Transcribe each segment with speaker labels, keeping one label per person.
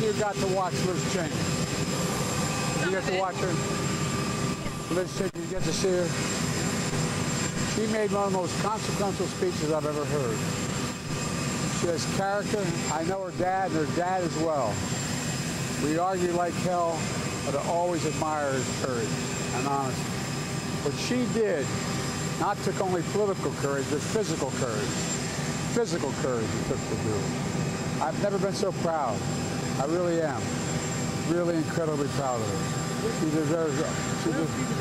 Speaker 1: you got to watch Liz Cheney? You get to watch her? Liz Cheney, you get to see her? She made one of the most consequential speeches I've ever heard. She has character. I know her dad and her dad as well. We argue like hell, but I always admire his courage and honesty. What she did not took only political courage, but physical courage. Physical courage it took to do. I've never been so proud. I really am. Really incredibly proud of her. She deserves it. She
Speaker 2: What if
Speaker 1: des-
Speaker 2: we could,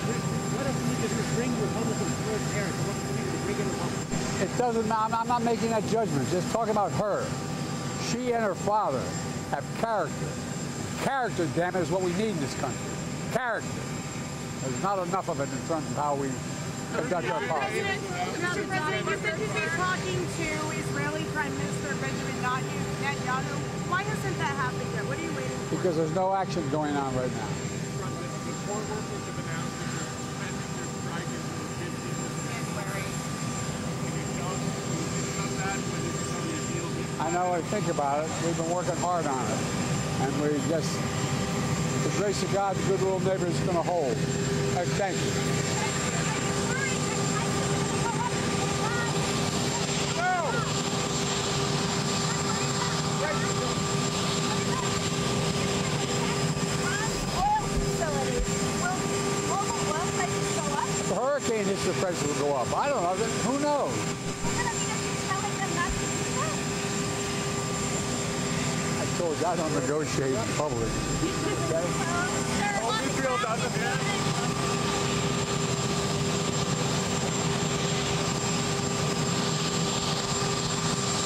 Speaker 2: what if we bring Republicans towards Harris? What if we bring in Republicans?
Speaker 1: It doesn't. I'm, I'm not making that judgment. Just talking about her. She and her father have character. Character, damn it, is what we need in this country. Character. There's not enough of it in terms of how we conduct our policy.
Speaker 3: President, Mr. President, you said you've been talking to Israeli Prime Minister Benjamin Netanyahu. Why hasn't that happened yet? What are you waiting for?
Speaker 1: Because there's no action going on right now.
Speaker 4: The four workers have announced that they're suspending their strike until the 15th of
Speaker 3: January.
Speaker 4: Can you tell us what you think about that? When is some of your deals get
Speaker 1: I know I think about it. We've been working hard on it. And we just, the grace of God, the good little neighbor is going to hold. Uh, thank you. Hurricane hits the price will go up. I don't know. Who knows? I told you I don't negotiate in public.
Speaker 4: Israel doesn't have